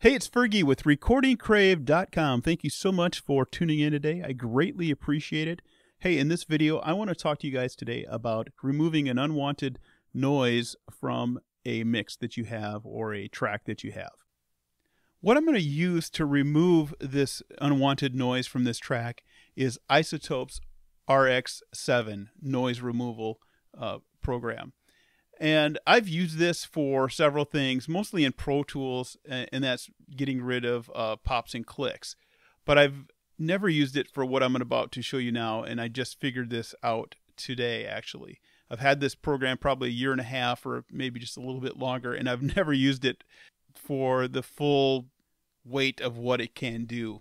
Hey, it's Fergie with RecordingCrave.com. Thank you so much for tuning in today. I greatly appreciate it. Hey, in this video, I want to talk to you guys today about removing an unwanted noise from a mix that you have or a track that you have. What I'm going to use to remove this unwanted noise from this track is iZotope's RX7 noise removal uh, program. And I've used this for several things, mostly in Pro Tools, and that's getting rid of uh, pops and clicks. But I've never used it for what I'm about to show you now, and I just figured this out today, actually. I've had this program probably a year and a half or maybe just a little bit longer, and I've never used it for the full weight of what it can do.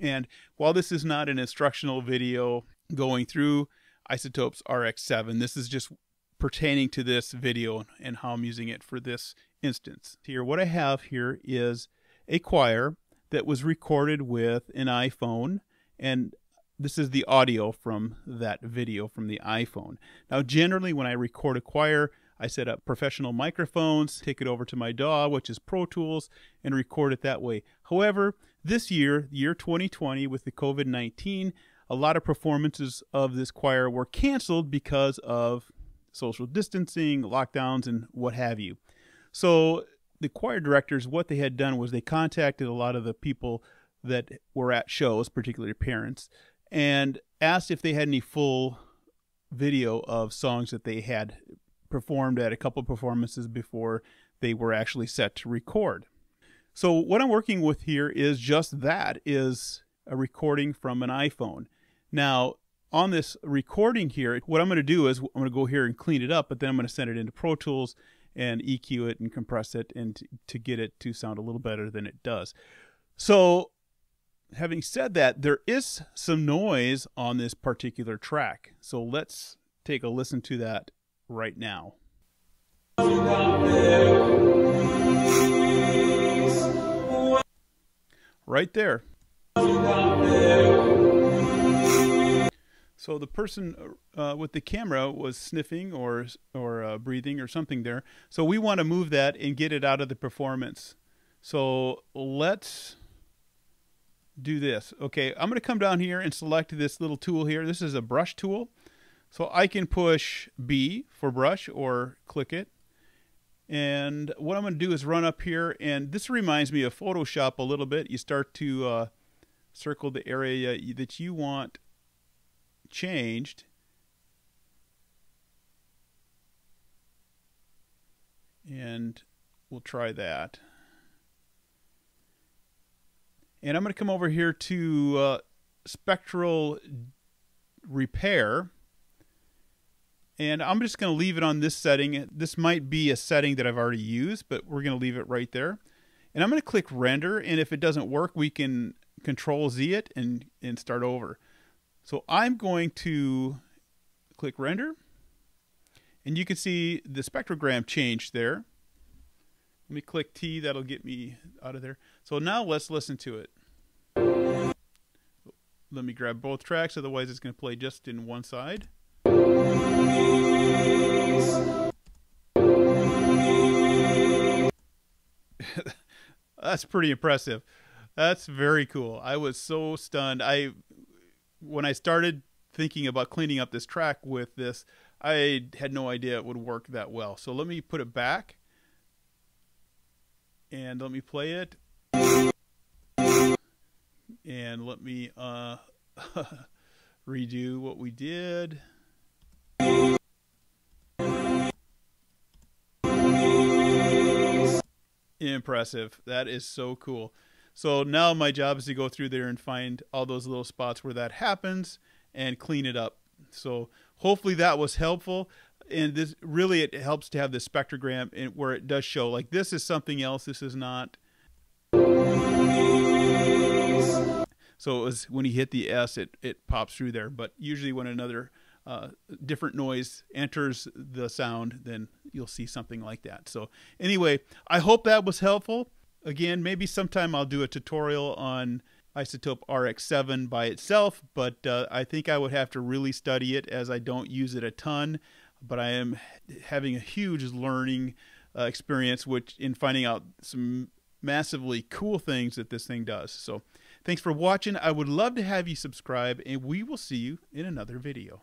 And while this is not an instructional video going through iZotopes RX7, this is just pertaining to this video and how I'm using it for this instance. Here, what I have here is a choir that was recorded with an iPhone, and this is the audio from that video from the iPhone. Now, generally, when I record a choir, I set up professional microphones, take it over to my DAW, which is Pro Tools, and record it that way. However, this year, year 2020, with the COVID 19, a lot of performances of this choir were canceled because of social distancing, lockdowns, and what have you. So the choir directors, what they had done was they contacted a lot of the people that were at shows, particularly parents, and asked if they had any full video of songs that they had performed at a couple performances before they were actually set to record. So what I'm working with here is just that is a recording from an iPhone. Now, on this recording here, what I'm going to do is I'm going to go here and clean it up, but then I'm going to send it into Pro Tools and EQ it and compress it and to, get it to sound a little better than it does. So, having said that, there is some noise on this particular track. So let's take a listen to that right now. Right there. So the person uh, with the camera was sniffing or or uh, breathing or something there. So we want to move that and get it out of the performance. So let's do this. Okay, I'm going to come down here and select this little tool here. This is a brush tool. So I can push B for brush or click it. And what I'm going to do is run up here. And this reminds me of Photoshop a little bit. You start to uh, circle the area that you want changed and we'll try that and I'm going to come over here to uh, spectral repair and I'm just going to leave it on this setting. This might be a setting that I've already used, but we're going to leave it right there. And I'm going to click render, and if it doesn't work, we can control Z it and, and start over. So I'm going to click render and you can see the spectrogram changed there. Let me click T, that'll get me out of there. So now let's listen to it. Let me grab both tracks, otherwise it's going to play just in one side. That's pretty impressive. That's very cool. I was so stunned. I when I started thinking about cleaning up this track with this, I had no idea it would work that well. So let me put it back and let me play it. And let me uh, redo what we did. Impressive. That is so cool. So now my job is to go through there and find all those little spots where that happens and clean it up. So hopefully that was helpful. And this really it helps to have the spectrogram in, where it does show like this is something else. This is not. So it was when he hit the S, it it pops through there. But usually when another uh, different noise enters the sound, then you'll see something like that. So anyway, I hope that was helpful. Again, maybe sometime I'll do a tutorial on iZotope RX7 by itself, but uh, I think I would have to really study it as I don't use it a ton. But I am having a huge learning uh, experience, which in finding out some massively cool things that this thing does. So thanks for watching. I would love to have you subscribe, and we will see you in another video.